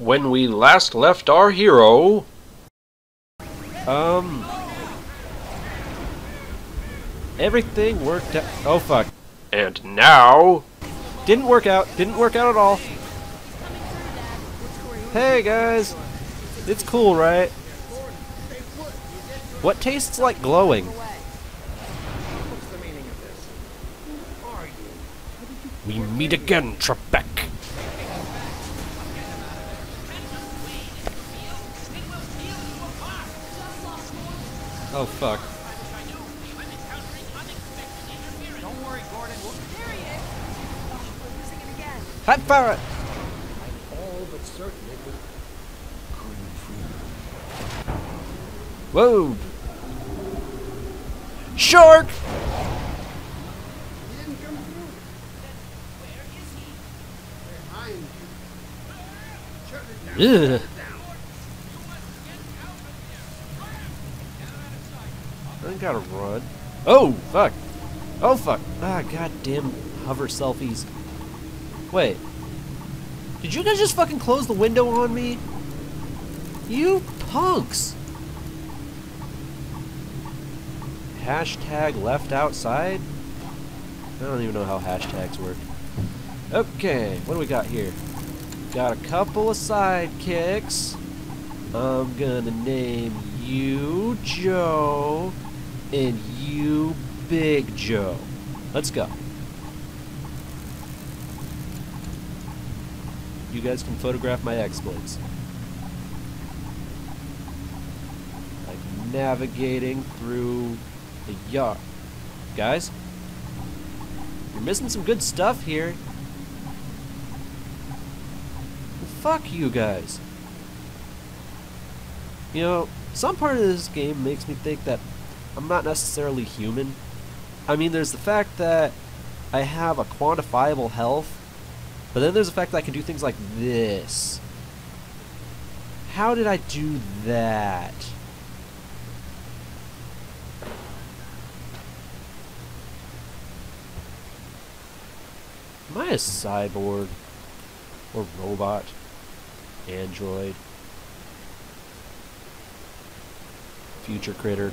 when we last left our hero... Um... Everything worked out. Oh, fuck. And now... Didn't work out. Didn't work out at all. Hey, guys. It's cool, right? What tastes like glowing? We meet again, Trebek. Oh, fuck. Don't worry, Gordon. We'll There he is. Oh, we're losing it again. Hot fire! all but certain it was Whoa! Shark! He didn't come through. Behind you. Shut it down. Ugh. I gotta run. Oh, fuck. Oh, fuck. Ah, goddamn hover selfies. Wait. Did you guys just fucking close the window on me? You punks! Hashtag left outside? I don't even know how hashtags work. Okay, what do we got here? Got a couple of sidekicks. I'm gonna name you Joe and you Big Joe. Let's go. You guys can photograph my exploits. Like navigating through the yard. Guys, you're missing some good stuff here. Fuck you guys. You know, some part of this game makes me think that I'm not necessarily human. I mean, there's the fact that I have a quantifiable health, but then there's the fact that I can do things like this. How did I do that? Am I a cyborg? Or robot? Android? Future critter?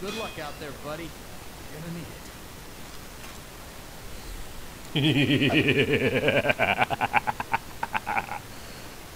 Good luck out there, buddy. You're gonna need it.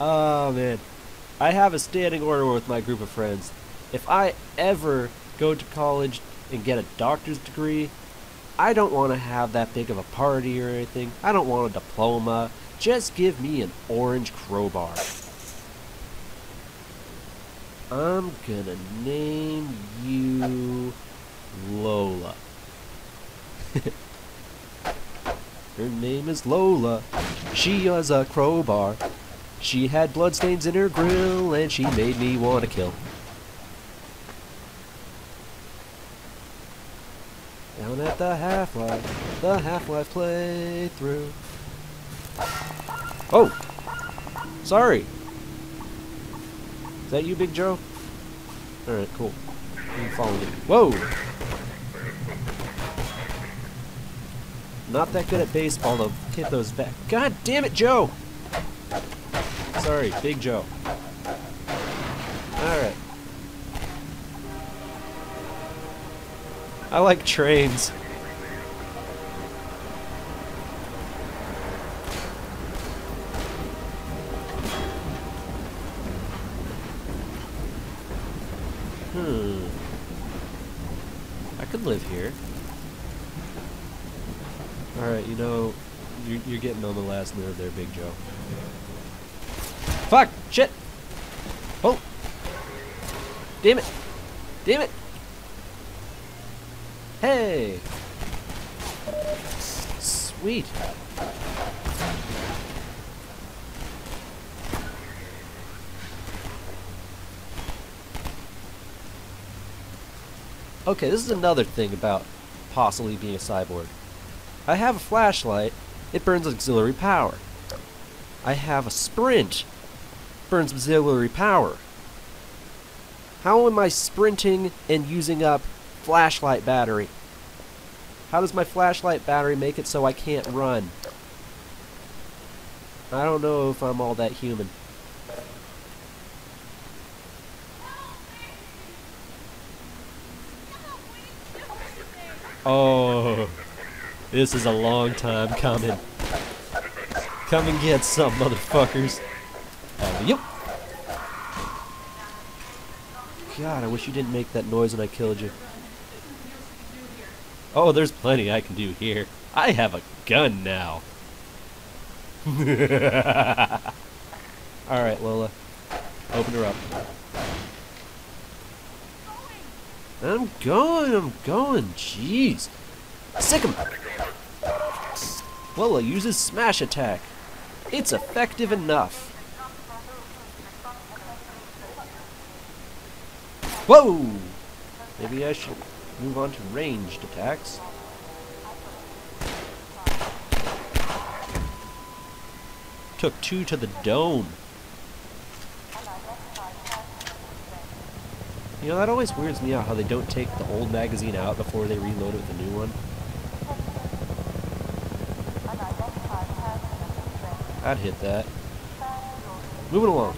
Oh man, I have a standing order with my group of friends. If I ever go to college and get a doctor's degree, I don't want to have that big of a party or anything. I don't want a diploma. Just give me an orange crowbar. I'm gonna name you Lola. Her name is Lola. She has a crowbar. She had bloodstains in her grill, and she made me want to kill. Down at the Half-Life, the Half-Life playthrough. Oh! Sorry! Is that you, Big Joe? Alright, cool. You can follow me. Whoa! Not that good at baseball to hit those back. God damn it, Joe! Sorry, Big Joe. Alright. I like trains. Hmm. I could live here. Alright, you know, you're, you're getting on the last nerve there, Big Joe. Fuck! Shit! Oh! Damn it! Damn it! Hey! Sweet! Okay, this is another thing about possibly being a cyborg. I have a flashlight, it burns auxiliary power. I have a sprint, burns auxiliary power. How am I sprinting and using up flashlight battery? How does my flashlight battery make it so I can't run? I don't know if I'm all that human. Oh, this is a long time coming. Come and get some, motherfuckers. Yep. God, I wish you didn't make that noise when I killed you. Oh, there's plenty I can do here. I have a gun now. Alright, Lola. Open her up. I'm going, I'm going, jeez. Sick 'em! Lola uses smash attack. It's effective enough. Whoa! Maybe I should move on to ranged attacks. Took two to the dome. You know, that always weirds me out how they don't take the old magazine out before they reload it with the new one. I'd hit that. Moving along.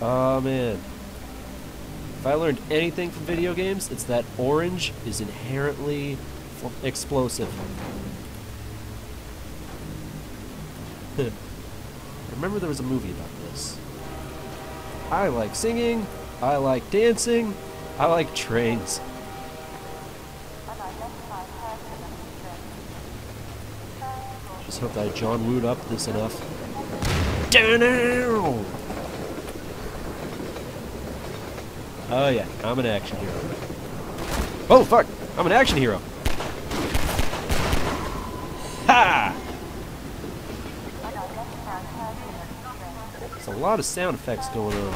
Oh man. If I learned anything from video games, it's that orange is inherently explosive. Remember there was a movie about this. I like singing, I like dancing, I like trains. Just hope that I John Wooed up this enough. Down Oh yeah, I'm an action hero. Oh fuck! I'm an action hero! Ha! There's a lot of sound effects going on.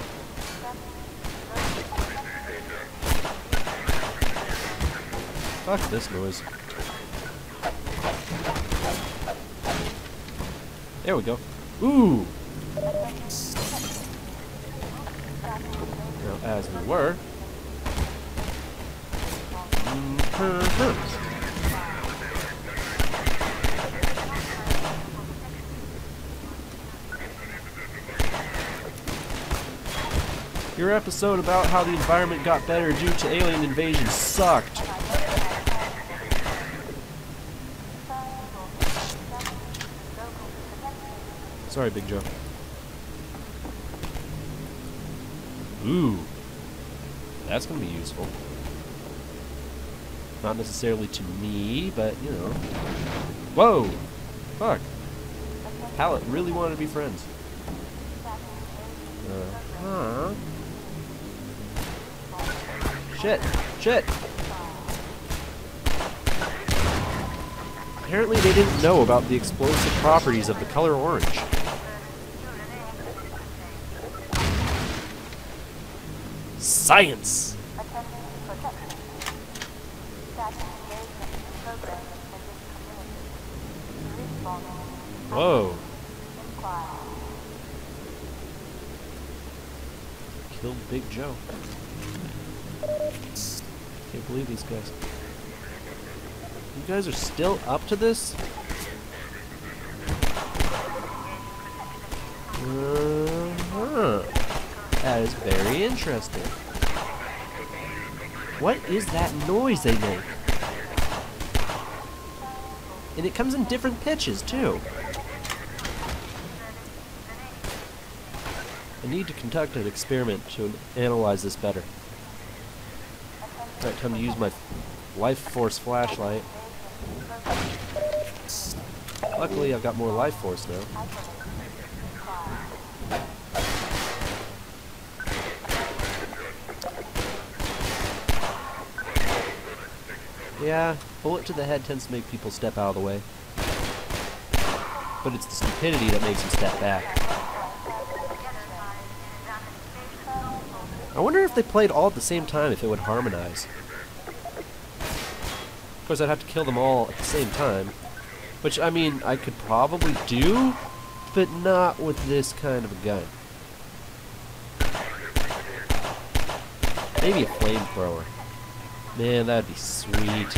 Fuck this noise. There we go. Ooh! Now, as we were. Mhm. Your episode about how the environment got better due to alien invasion sucked. Sorry, Big Joe. Ooh. That's going to be useful. Not necessarily to me, but, you know. Whoa! Fuck. Pallet really wanted to be friends. Uh-huh. Shit! Shit! Apparently they didn't know about the explosive properties of the color orange. Science! Whoa. Killed Big Joe. Can't believe these guys. You guys are still up to this? Uh-huh. That is very interesting. What is that noise they make? And it comes in different pitches, too. I need to conduct an experiment to analyze this better. Alright, time to use my life force flashlight. Luckily, I've got more life force now. Yeah, bullet to the head tends to make people step out of the way. But it's the stupidity that makes them step back. I wonder if they played all at the same time, if it would harmonize. Of course, I'd have to kill them all at the same time. Which, I mean, I could probably do, but not with this kind of a gun. Maybe a flamethrower. Man, that'd be sweet.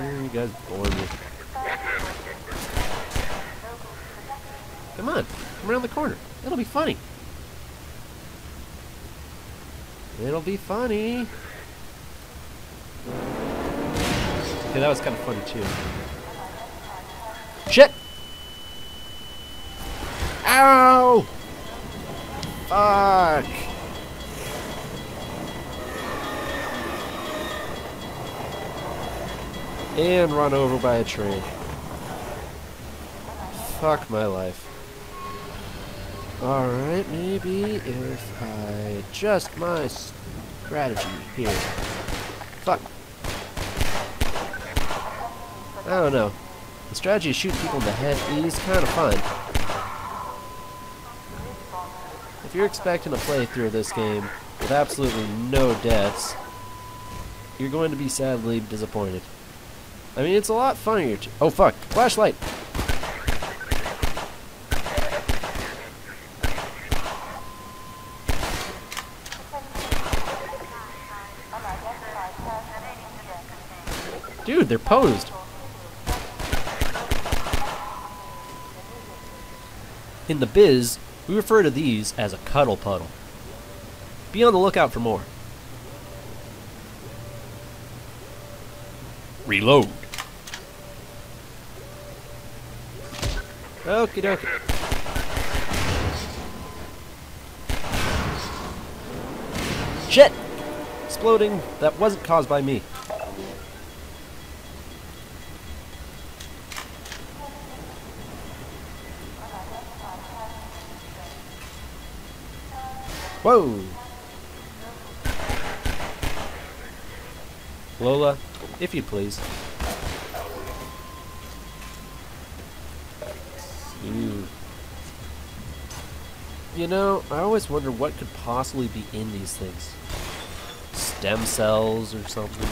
You guys bored me? Come on, come around the corner. It'll be funny. It'll be funny. Okay, that was kind of funny too. Shit! Ow! Fuck! And run over by a train. Fuck my life. Alright, maybe if I adjust my strategy here. Fuck. I don't know. The strategy of shooting people in the head is kind of fun. If you're expecting a playthrough of this game with absolutely no deaths, you're going to be sadly disappointed. I mean, it's a lot funnier to- Oh fuck, flashlight! Dude, they're posed. In the biz, we refer to these as a cuddle puddle. Be on the lookout for more. Reload. Okie dokie. Shit! Exploding. That wasn't caused by me. Whoa! Lola, if you please. Ooh. You know, I always wonder what could possibly be in these things. Stem cells or something.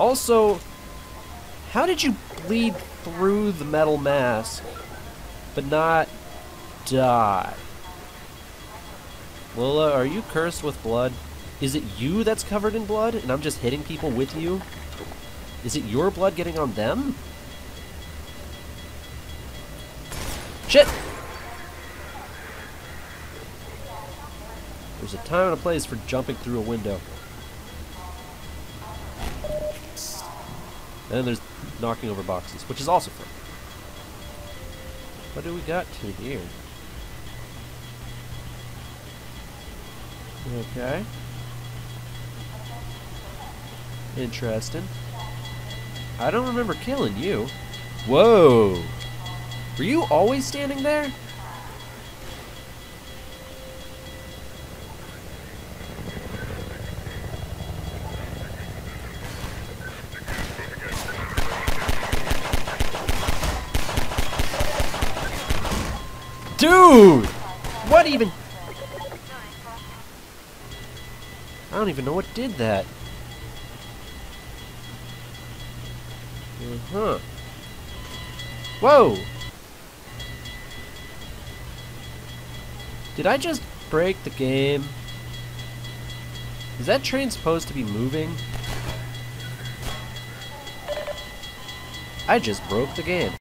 Also, how did you bleed through the metal mask, but not die? Lola, are you cursed with blood? Is it you that's covered in blood and I'm just hitting people with you? Is it your blood getting on them? Shit! There's a time and a place for jumping through a window. And then there's knocking over boxes, which is also fun. What do we got to here? Okay. Interesting. I don't remember killing you. Whoa! Were you always standing there? Dude! What even? I don't even know what did that. Uh-huh. Whoa! Did I just break the game? Is that train supposed to be moving? I just broke the game.